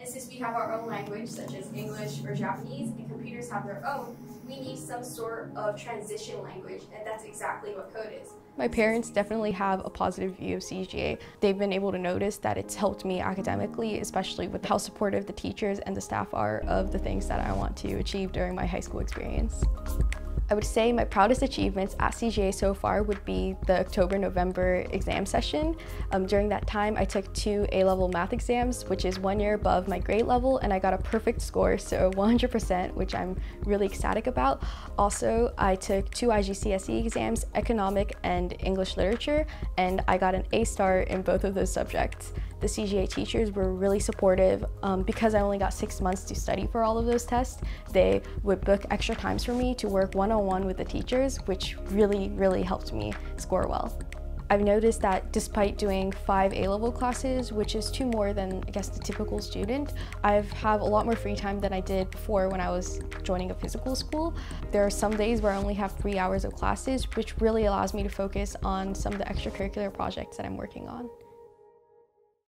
And since we have our own language, such as English or Japanese, and computers have their own, we need some sort of transition language, and that's exactly what code is. My parents definitely have a positive view of CGA. They've been able to notice that it's helped me academically, especially with how supportive the teachers and the staff are of the things that I want to achieve during my high school experience. I would say my proudest achievements at CGA so far would be the October-November exam session. Um, during that time, I took two A-level math exams, which is one year above my grade level, and I got a perfect score, so 100%, which I'm really ecstatic about. Also, I took two IGCSE exams, economic and English literature, and I got an A star in both of those subjects. The CGA teachers were really supportive. Um, because I only got six months to study for all of those tests, they would book extra times for me to work one-on-one with the teachers, which really, really helped me score well. I've noticed that despite doing five A-level classes, which is two more than, I guess, the typical student, I have a lot more free time than I did before when I was joining a physical school. There are some days where I only have three hours of classes, which really allows me to focus on some of the extracurricular projects that I'm working on.